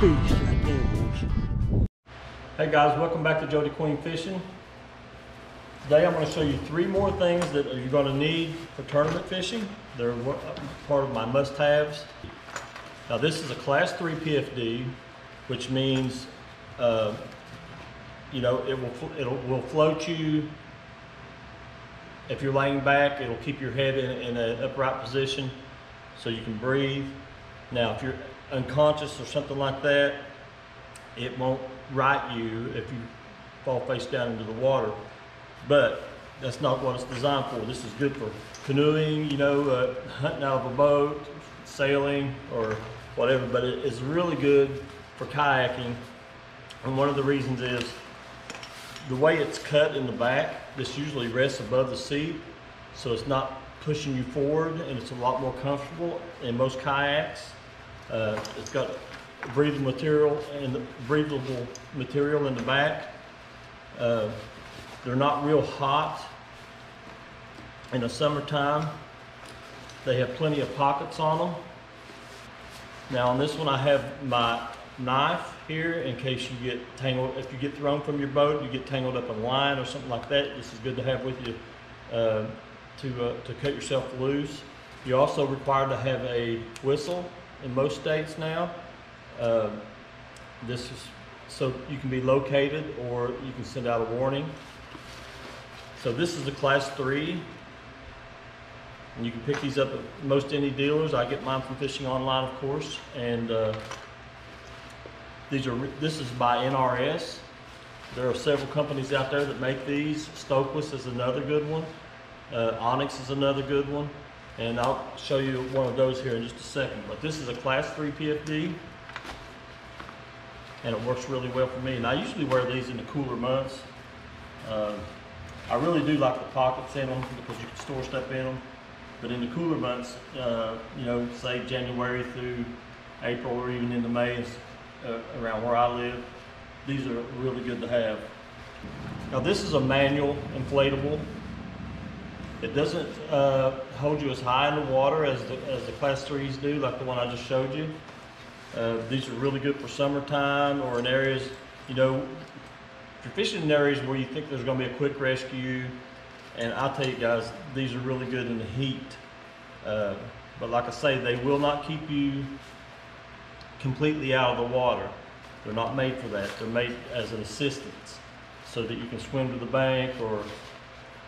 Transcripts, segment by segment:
Hey guys, welcome back to Jody Queen Fishing. Today I'm going to show you three more things that you're going to need for tournament fishing. They're part of my must-haves. Now this is a Class 3 PFD, which means, uh, you know, it will fl- it will float you. If you're laying back, it'll keep your head in, in an upright position so you can breathe. Now, if you're unconscious or something like that, it won't right you if you fall face down into the water. But that's not what it's designed for. This is good for canoeing, you know, uh, hunting out of a boat, sailing, or whatever. But it is really good for kayaking. And one of the reasons is the way it's cut in the back, this usually rests above the seat, so it's not pushing you forward, and it's a lot more comfortable in most kayaks. Uh, it's got breathable material and the breathable material in the back. Uh, they're not real hot in the summertime. They have plenty of pockets on them. Now on this one I have my knife here in case you get tangled, if you get thrown from your boat, you get tangled up in line or something like that. This is good to have with you uh, to, uh, to cut yourself loose. You're also required to have a whistle in most states now. Uh, this is so you can be located or you can send out a warning. So this is a class three. And you can pick these up at most any dealers. I get mine from Fishing Online, of course. And uh, these are this is by NRS. There are several companies out there that make these. Stohlquist is another good one. Uh, Onyx is another good one. And I'll show you one of those here in just a second. But this is a class 3 PFD. And it works really well for me. And I usually wear these in the cooler months. Uh, I really do like the pockets in them because you can store stuff in them. But in the cooler months, uh, you know, say January through April or even into May, uh, around where I live, these are really good to have. Now this is a manual inflatable. It doesn't uh, hold you as high in the water as the, as the class threes do, like the one I just showed you. Uh, these are really good for summertime or in areas, you know, if you're fishing in areas where you think there's going to be a quick rescue, and I'll tell you guys, these are really good in the heat. Uh, but like I say, they will not keep you completely out of the water. They're not made for that. They're made as an assistance so that you can swim to the bank or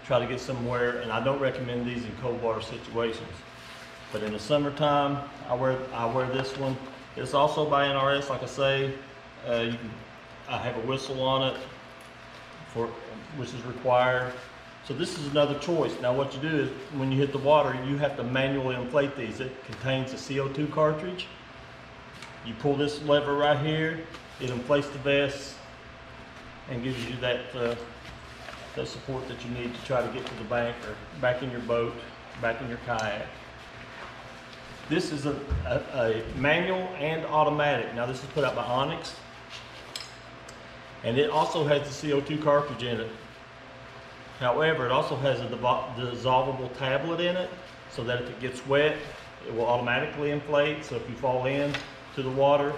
try to get somewhere. And I don't recommend these in cold water situations. But in the summertime, I wear I wear this one. It's also by NRS, like I say. Uh, can, I have a whistle on it, for which is required. So this is another choice. Now what you do is when you hit the water, you have to manually inflate these. It contains a CO2 cartridge. You pull this lever right here, it inflates the vest and gives you that, uh, that support that you need to try to get to the bank or back in your boat, back in your kayak. This is a, a, a manual and automatic. Now this is put out by Onyx. And it also has the CO2 cartridge in it. However, it also has a dissolvable tablet in it so that if it gets wet, it will automatically inflate. So if you fall in to the water,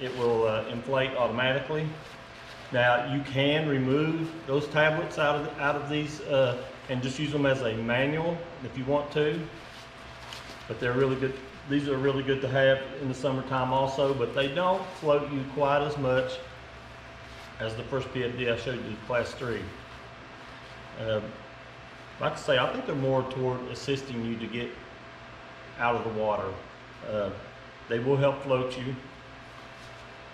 it will uh, inflate automatically. Now you can remove those tablets out of out of these uh, and just use them as a manual if you want to. But they're really good. These are really good to have in the summertime also, but they don't float you quite as much as the first PFD I showed you, class three. Um, like I say, I think they're more toward assisting you to get out of the water. Uh, they will help float you.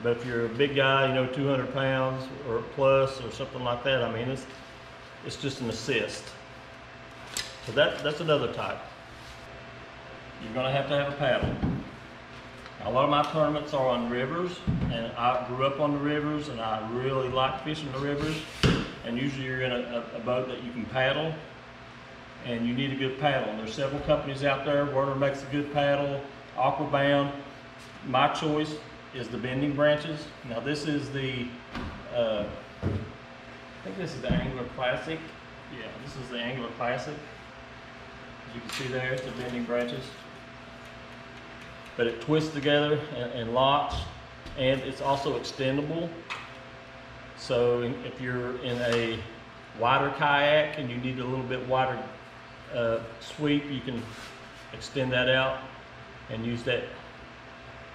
But if you're a big guy, you know, 200 pounds or plus or something like that, I mean, it's, it's just an assist. So that, that's another type. You're gonna have to have a paddle. A lot of my tournaments are on rivers, and I grew up on the rivers, and I really like fishing the rivers. And usually you're in a, a, a boat that you can paddle, and you need a good paddle. And there's several companies out there. Werner makes a good paddle, Aquabound. My choice is the bending branches. Now this is the, uh, I think this is the Angler Classic. Yeah, this is the Angler Classic. As you can see there, it's the bending branches. But it twists together and, and locks. and it's also extendable. So if you're in a wider kayak and you need a little bit wider uh, sweep, you can extend that out and use that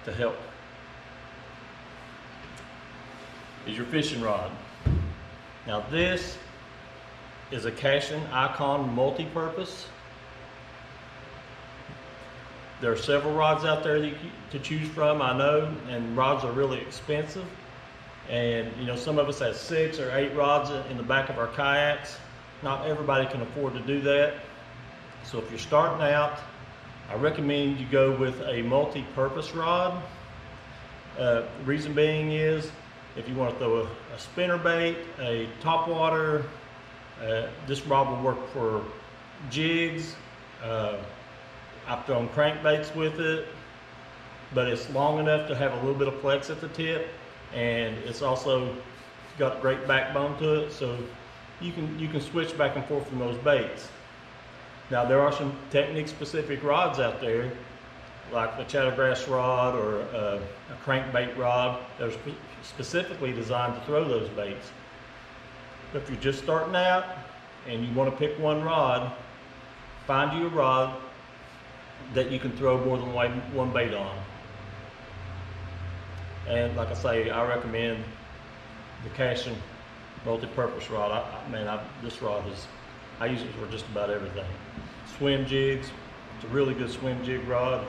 to help. Is your fishing rod. Now this is a Cashion Icon multi-purpose. There are several rods out there you, to choose from, I know, and rods are really expensive. And you know, some of us have six or eight rods in the back of our kayaks. Not everybody can afford to do that. So if you're starting out, I recommend you go with a multi-purpose rod. Uh, reason being is, if you want to throw a, a spinner bait, a top water, uh, this rod will work for jigs. Uh, I've thrown crankbaits with it, but it's long enough to have a little bit of flex at the tip, and it's also got a great backbone to it, so you can you can switch back and forth from those baits. Now there are some technique-specific rods out there, like the chattergrass rod or uh, a crankbait rod that are spe- specifically designed to throw those baits. But if you're just starting out and you want to pick one rod, find you a rod that you can throw more than one, one bait on. And like I say, I recommend the Cashion multi-purpose rod. I, I man, I, this rod is, I use it for just about everything. Swim jigs, it's a really good swim jig rod.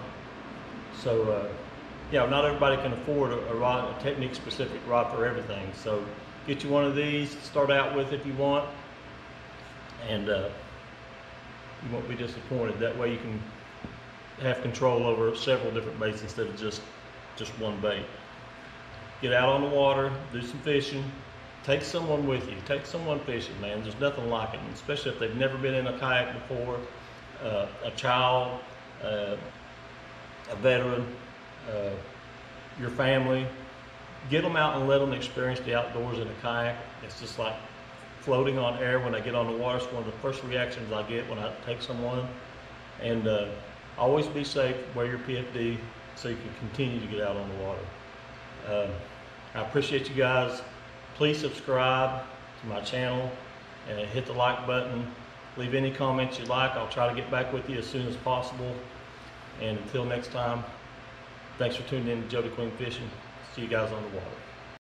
So, uh, yeah, not everybody can afford a, a rod, a technique-specific rod for everything. So, get you one of these. Start out with if you want, and uh, you won't be disappointed. That way, you can have control over several different baits instead of just just one bait. Get out on the water, do some fishing. Take someone with you. Take someone fishing, man. There's nothing like it, especially if they've never been in a kayak before. Uh, a child, uh, a veteran, uh, your family. Get them out and let them experience the outdoors in a kayak. It's just like floating on air when I get on the water. It's one of the first reactions I get when I take someone. And uh, always be safe. Wear your PFD so you can continue to get out on the water. Uh, I appreciate you guys. Please subscribe to my channel and hit the like button. Leave any comments you like. I'll try to get back with you as soon as possible. And until next time, thanks for tuning in to Jody Queen Fishing. See you guys on the water.